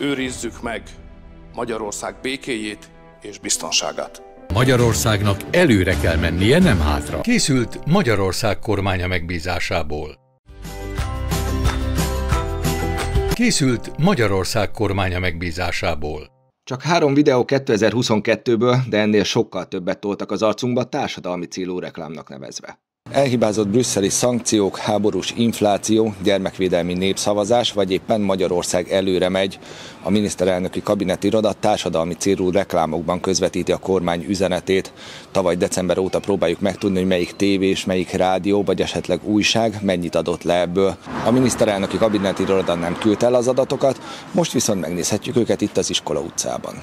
Őrizzük meg Magyarország békéjét és biztonságát. Magyarországnak előre kell mennie, nem hátra. Készült Magyarország kormánya megbízásából. Készült Magyarország kormánya megbízásából. Csak három videó 2022-ből, de ennél sokkal többet toltak az arcunkba társadalmi célú reklámnak nevezve. Elhibázott brüsszeli szankciók, háborús infláció, gyermekvédelmi népszavazás, vagy éppen Magyarország előre megy. A miniszterelnöki kabinet iroda társadalmi célú reklámokban közvetíti a kormány üzenetét. Tavaly december óta próbáljuk megtudni, hogy melyik tévés, melyik rádió, vagy esetleg újság mennyit adott le ebből. A miniszterelnöki kabinet iroda nem küldte el az adatokat, most viszont megnézhetjük őket itt az iskola utcában.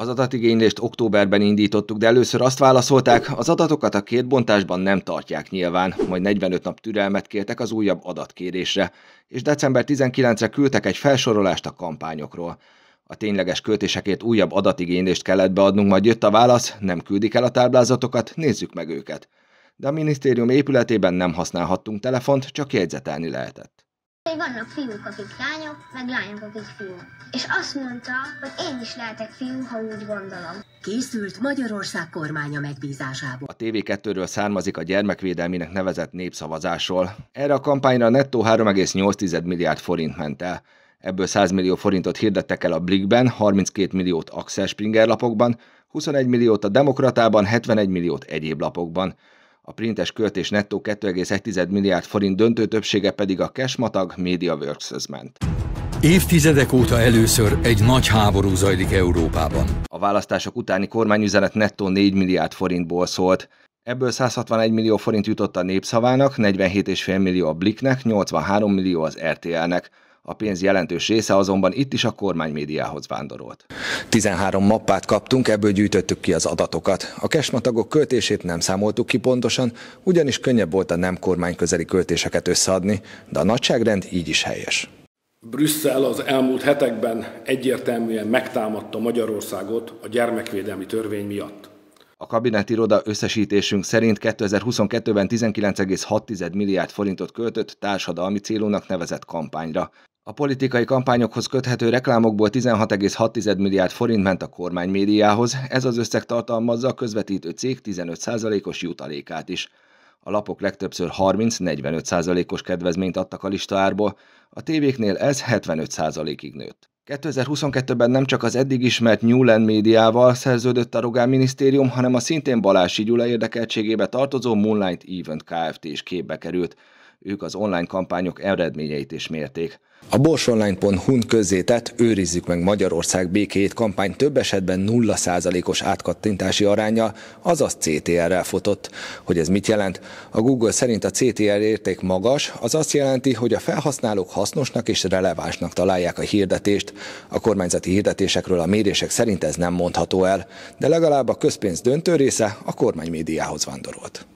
Az adatigénylést októberben indítottuk, de először azt válaszolták, az adatokat a két bontásban nem tartják nyilván, majd 45 nap türelmet kértek az újabb adatkérésre, és december 19-re küldtek egy felsorolást a kampányokról. A tényleges költésekért újabb adatigénylést kellett beadnunk, majd jött a válasz, nem küldik el a táblázatokat, nézzük meg őket. De a minisztérium épületében nem használhattunk telefont, csak jegyzetelni lehetett. Vannak fiúk, akik lányok, meg lányok, akik fiúk. És azt mondta, hogy én is lehetek fiú, ha úgy gondolom. Készült Magyarország kormánya megbízásából. A TV2-ről származik a gyermekvédelminek nevezett népszavazásról. Erre a kampányra nettó 3,8 milliárd forint ment el. Ebből 100 millió forintot hirdettek el a Blikben, 32 milliót Axel Springer lapokban, 21 milliót a Demokratában, 71 milliót egyéb lapokban. A printes költés nettó 2,1 milliárd forint döntő többsége pedig a Cashmatag MediaWorks-höz ment. Évtizedek óta először egy nagy háború zajlik Európában. A választások utáni kormányüzenet nettó 4 milliárd forintból szólt. Ebből 161 millió forint jutott a Népszavának, 47,5 millió a Bliknek, 83 millió az RTL-nek. A pénz jelentős része azonban itt is a kormány médiához vándorolt. 13 mappát kaptunk, ebből gyűjtöttük ki az adatokat. A kesmatagok költését nem számoltuk ki pontosan, ugyanis könnyebb volt a nem kormány közeli költéseket összeadni, de a nagyságrend így is helyes. Brüsszel az elmúlt hetekben egyértelműen megtámadta Magyarországot a gyermekvédelmi törvény miatt. A kabinetiroda összesítésünk szerint 2022-ben 19,6 milliárd forintot költött társadalmi célúnak nevezett kampányra. A politikai kampányokhoz köthető reklámokból 16,6 milliárd forint ment a kormány médiához, ez az összeg tartalmazza a közvetítő cég 15%-os jutalékát is. A lapok legtöbbször 30-45%-os kedvezményt adtak a listaárból, a tévéknél ez 75%-ig nőtt. 2022-ben nem csak az eddig ismert Newland médiával szerződött a Rogán Minisztérium, hanem a szintén Balási Gyula érdekeltségébe tartozó Moonlight Event Kft. is képbe került. Ők az online kampányok eredményeit is mérték. A borsonline.hu-n közzétett Őrizzük meg Magyarország békéjét kampány több esetben 0%-os átkattintási aránya, azaz CTR-rel futott. Hogy ez mit jelent? A Google szerint a CTR érték magas, az azt jelenti, hogy a felhasználók hasznosnak és relevánsnak találják a hirdetést. A kormányzati hirdetésekről a mérések szerint ez nem mondható el, de legalább a közpénz döntő része a kormány médiához vándorolt.